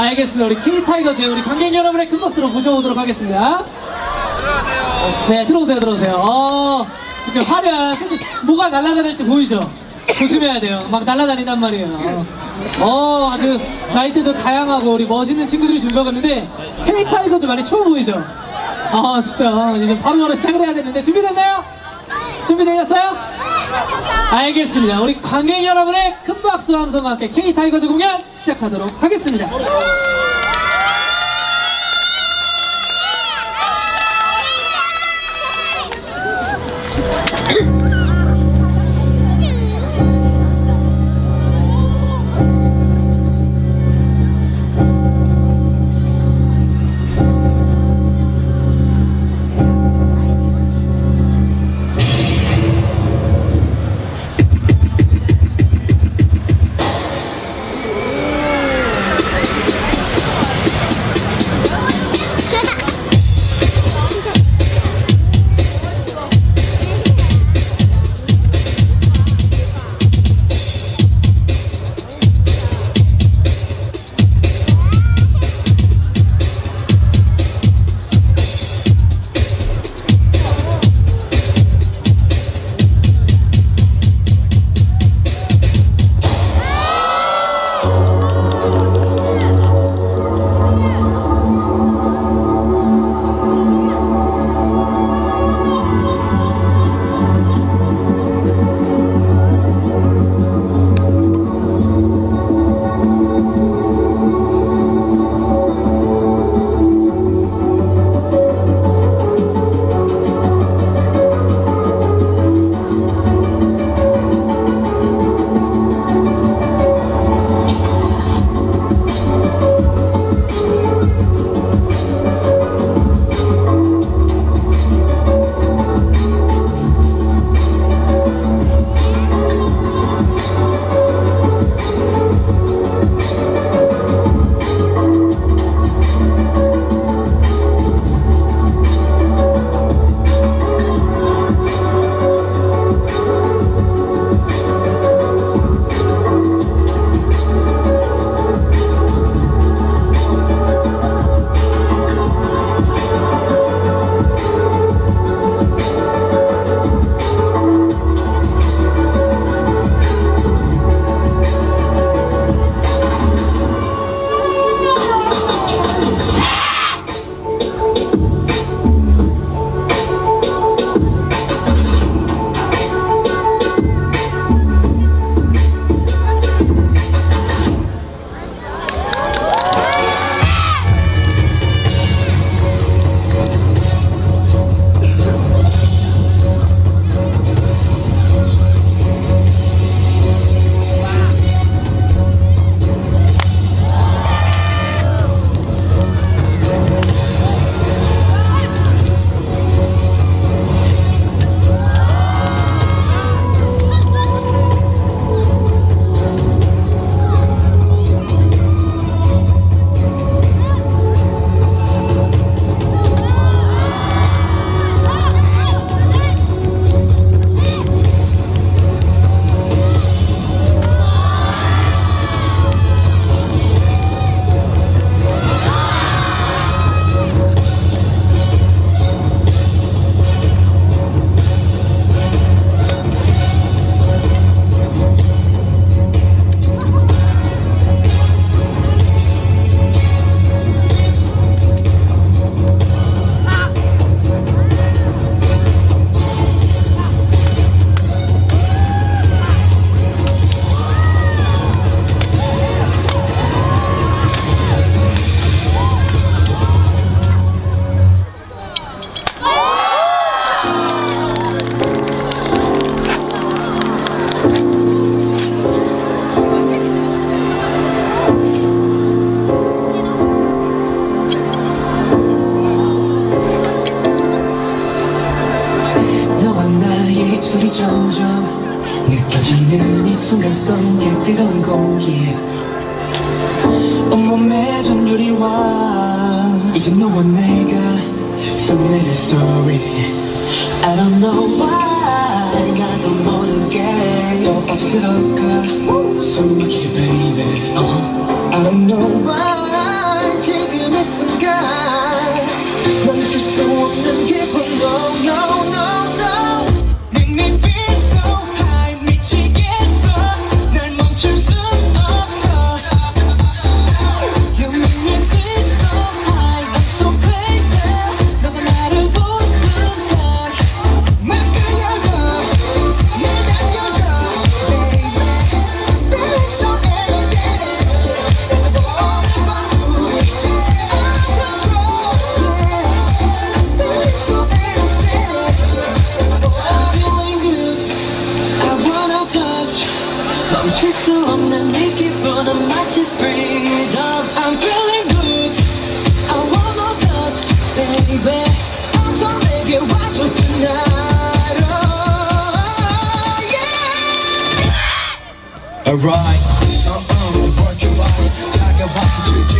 알겠습니다. 우리 K타이거즈 우리 관객 여러분의 큰 박수로 모셔보도록 하겠습니다. 네, 들어오세요, 들어오세요. 어, 이렇게 화려한 뭐가 날아다닐지 보이죠? 조심해야 돼요. 막 날아다닌단 말이에요. 어, 아주 나이대도 다양하고 우리 멋있는 친구들이 준비하고 있는데 K타이거즈 많이 추워 보이죠? 아, 진짜 이제 바로바로 시작을 해야 되는데 준비됐나요? 준비되셨어요? 알겠습니다. 우리 관객 여러분의 큰 박수 함성과 함께 K타이거즈 공연 시작하도록 하겠습니다. 전율이 와. 이제 너와 내가 써낼 story I don't know why 내가도 모르게. 또 빠져들어가. 숨막히게 baby. Uh-huh. I don't know why 지금 이 순간. 멈출 수 없는 기분 no. 다가와서 즐길 시간 Let's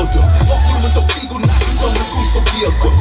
눌러줘 어구름은 또 끼고 나 그동안 꿈속이었고.